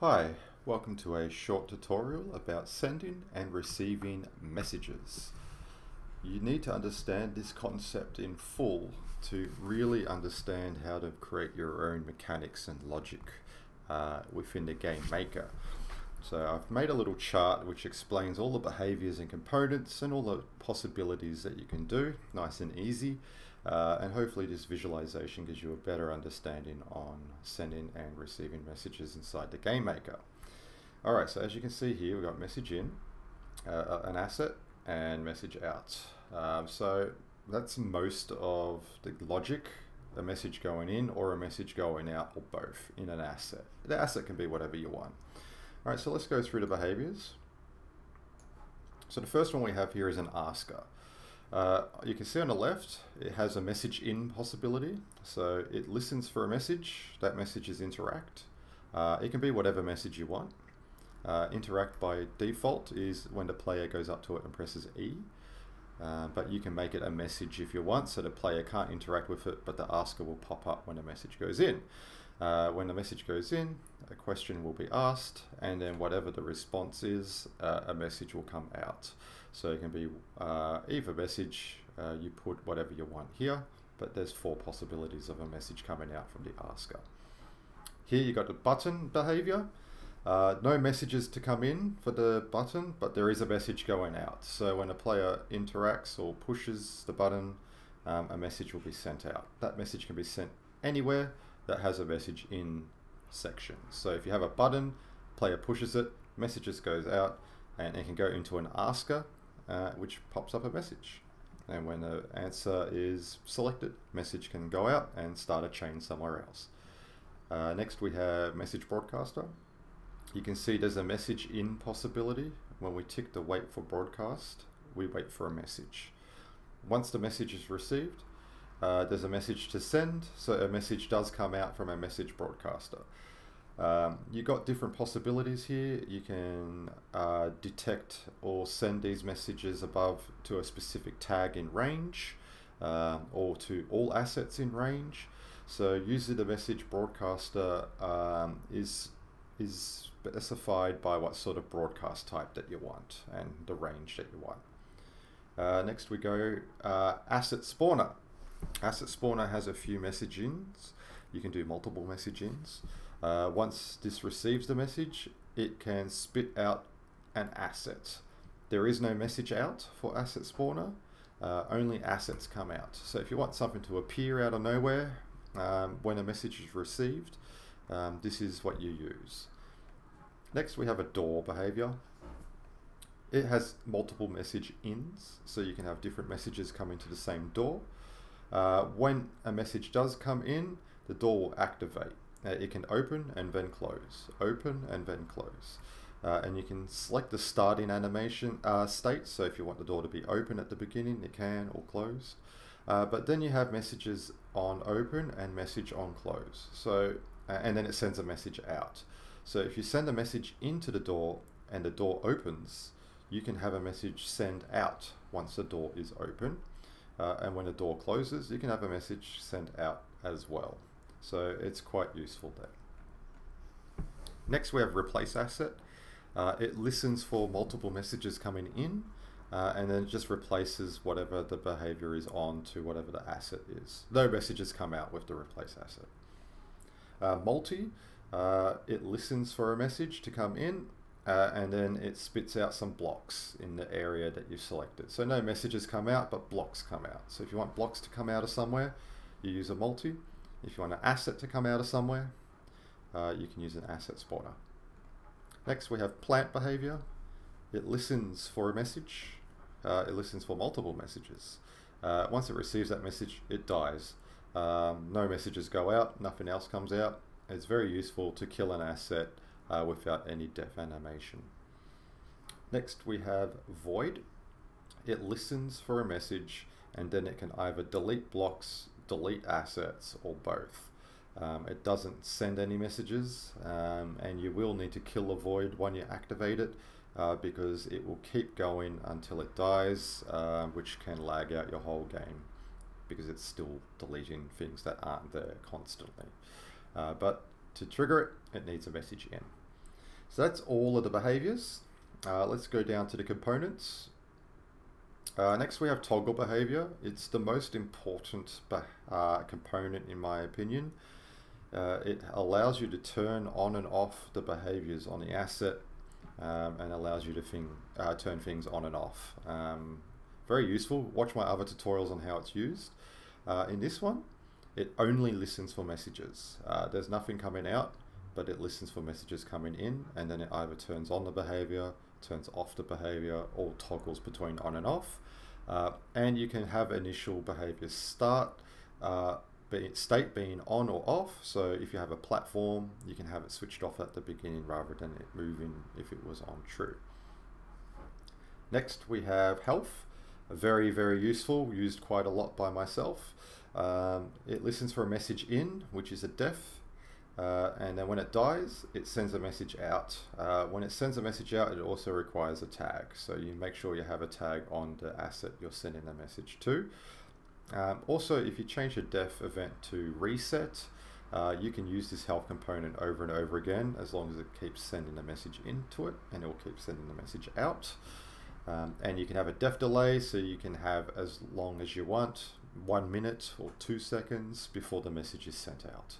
Hi, welcome to a short tutorial about sending and receiving messages. You need to understand this concept in full to really understand how to create your own mechanics and logic uh, within the game maker. So I've made a little chart which explains all the behaviors and components and all the possibilities that you can do, nice and easy. Uh, and hopefully this visualization gives you a better understanding on sending and receiving messages inside the game maker. Alright, so as you can see here, we've got message in, uh, uh, an asset, and message out. Um, so that's most of the logic, a message going in or a message going out, or both in an asset. The asset can be whatever you want. Alright, so let's go through the behaviors. So the first one we have here is an asker. Uh, you can see on the left, it has a message in possibility. So it listens for a message. That message is interact. Uh, it can be whatever message you want. Uh, interact by default is when the player goes up to it and presses E. Uh, but you can make it a message if you want, so the player can't interact with it, but the asker will pop up when a message goes in. Uh, when the message goes in, a question will be asked, and then whatever the response is, uh, a message will come out. So it can be uh, either message, uh, you put whatever you want here, but there's four possibilities of a message coming out from the asker. Here you got the button behavior. Uh, no messages to come in for the button, but there is a message going out. So when a player interacts or pushes the button, um, a message will be sent out. That message can be sent anywhere that has a message in section. So if you have a button, player pushes it, messages goes out, and it can go into an asker, uh, which pops up a message. And when the answer is selected, message can go out and start a chain somewhere else. Uh, next we have message broadcaster. You can see there's a message in possibility. When we tick the wait for broadcast, we wait for a message. Once the message is received, uh, there's a message to send, so a message does come out from a message broadcaster. Um, you got different possibilities here. You can uh, detect or send these messages above to a specific tag in range um, or to all assets in range. So usually the message broadcaster um, is is specified by what sort of broadcast type that you want and the range that you want. Uh, next we go uh, asset spawner. Asset spawner has a few message ins. You can do multiple message ins. Uh, once this receives the message, it can spit out an asset. There is no message out for asset spawner, uh, only assets come out. So if you want something to appear out of nowhere um, when a message is received, um, this is what you use. Next we have a door behavior. It has multiple message ins, so you can have different messages coming to the same door. Uh, when a message does come in, the door will activate. Uh, it can open and then close, open and then close. Uh, and you can select the starting animation uh, state, so if you want the door to be open at the beginning, it can, or closed. Uh, but then you have messages on open and message on close. So, uh, and then it sends a message out. So if you send a message into the door and the door opens, you can have a message send out once the door is open. Uh, and when a door closes, you can have a message sent out as well. So it's quite useful there. Next we have replace asset. Uh, it listens for multiple messages coming in uh, and then it just replaces whatever the behavior is on to whatever the asset is. No messages come out with the replace asset. Uh, multi, uh, it listens for a message to come in uh, and then it spits out some blocks in the area that you've selected. So no messages come out, but blocks come out. So if you want blocks to come out of somewhere, you use a multi. If you want an asset to come out of somewhere, uh, you can use an asset spawner. Next we have plant behavior. It listens for a message. Uh, it listens for multiple messages. Uh, once it receives that message, it dies. Um, no messages go out, nothing else comes out. It's very useful to kill an asset uh, without any death animation. Next we have void. It listens for a message and then it can either delete blocks delete assets or both. Um, it doesn't send any messages um, and you will need to kill a void when you activate it uh, because it will keep going until it dies uh, which can lag out your whole game because it's still deleting things that aren't there constantly. Uh, but to trigger it, it needs a message in. So that's all of the behaviors. Uh, let's go down to the components. Uh, next we have toggle behavior. It's the most important uh, component in my opinion. Uh, it allows you to turn on and off the behaviors on the asset um, and allows you to thing, uh, turn things on and off. Um, very useful. Watch my other tutorials on how it's used. Uh, in this one, it only listens for messages. There's nothing coming out, but it listens for messages coming in, and then it either turns on the behavior, turns off the behavior, or toggles between on and off. Uh, and you can have initial behavior start, uh, be, state being on or off. So if you have a platform, you can have it switched off at the beginning rather than it moving if it was on true. Next we have health. Very, very useful, used quite a lot by myself. Um, it listens for a message in, which is a def, uh, and then when it dies, it sends a message out. Uh, when it sends a message out, it also requires a tag. So you make sure you have a tag on the asset you're sending the message to. Um, also, if you change the def event to reset, uh, you can use this health component over and over again as long as it keeps sending the message into it and it will keep sending the message out. Um, and you can have a def delay so you can have as long as you want, one minute or two seconds before the message is sent out.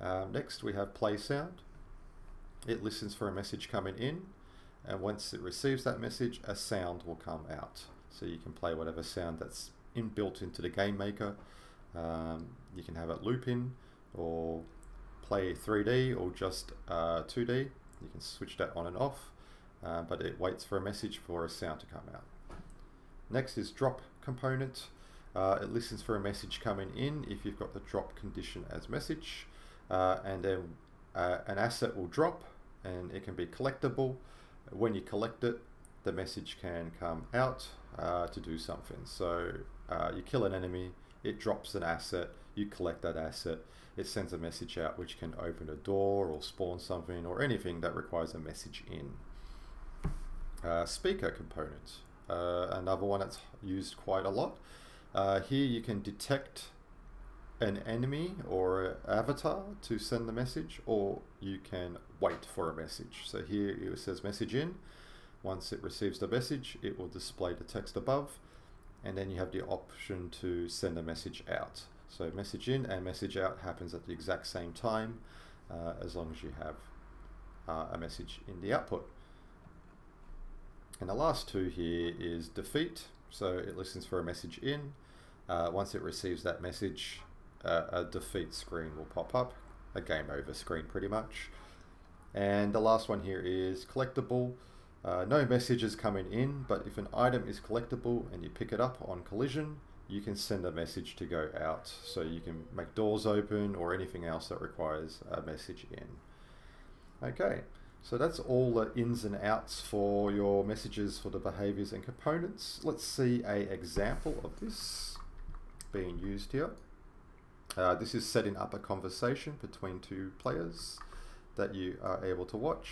Um, next we have play sound. It listens for a message coming in and once it receives that message a sound will come out. So you can play whatever sound that's inbuilt into the game maker. Um, you can have it loop in or play 3D or just uh, 2D. You can switch that on and off, uh, but it waits for a message for a sound to come out. Next is drop component. Uh, it listens for a message coming in if you've got the drop condition as message, uh, and then uh, an asset will drop and it can be collectible. When you collect it, the message can come out uh, to do something. So uh, you kill an enemy, it drops an asset, you collect that asset, it sends a message out which can open a door or spawn something or anything that requires a message in. Uh, speaker component, uh, another one that's used quite a lot. Here you can detect an enemy or avatar to send the message or you can wait for a message. So here it says message in. Once it receives the message, it will display the text above and then you have the option to send a message out. So message in and message out happens at the exact same time uh, as long as you have uh, a message in the output. And the last two here is defeat. So it listens for a message in. Uh, once it receives that message, a defeat screen will pop up, a game over screen pretty much. And the last one here is collectible. Uh, no messages coming in, but if an item is collectible and you pick it up on collision, you can send a message to go out. So you can make doors open or anything else that requires a message in. Okay, so that's all the ins and outs for your messages for the behaviors and components. Let's see a example of this being used here. Uh, this is setting up a conversation between two players that you are able to watch.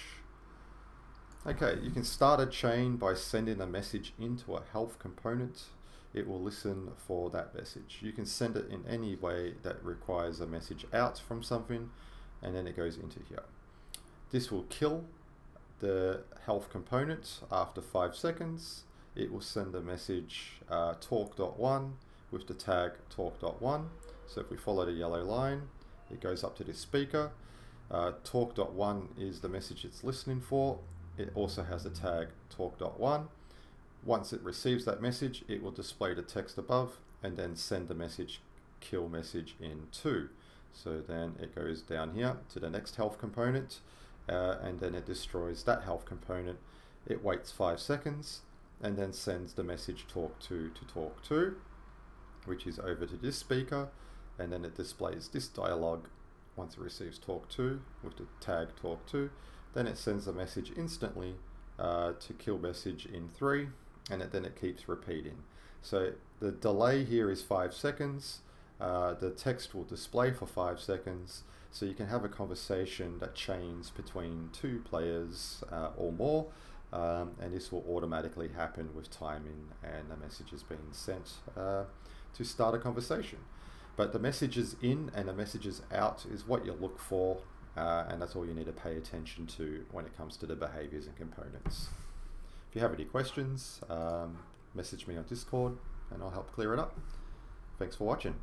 Okay, you can start a chain by sending a message into a health component. It will listen for that message. You can send it in any way that requires a message out from something and then it goes into here. This will kill the health component after five seconds. It will send a message uh, talk.1 with the tag talk.1. So if we follow the yellow line, it goes up to this speaker. Uh, talk.1 is the message it's listening for it also has the tag talk.1. Once it receives that message, it will display the text above and then send the message kill message in 2. So then it goes down here to the next health component uh, and then it destroys that health component. It waits 5 seconds and then sends the message talk2 to talk2 which is over to this speaker and then it displays this dialog once it receives talk2 with the tag talk2 then it sends a message instantly uh, to kill message in three, and it, then it keeps repeating. So the delay here is five seconds. Uh, the text will display for five seconds, so you can have a conversation that chains between two players uh, or more, um, and this will automatically happen with timing and the message is being sent uh, to start a conversation. But the messages in and the messages out is what you look for uh, and that's all you need to pay attention to when it comes to the behaviors and components. If you have any questions, um, message me on Discord and I'll help clear it up. Thanks for watching.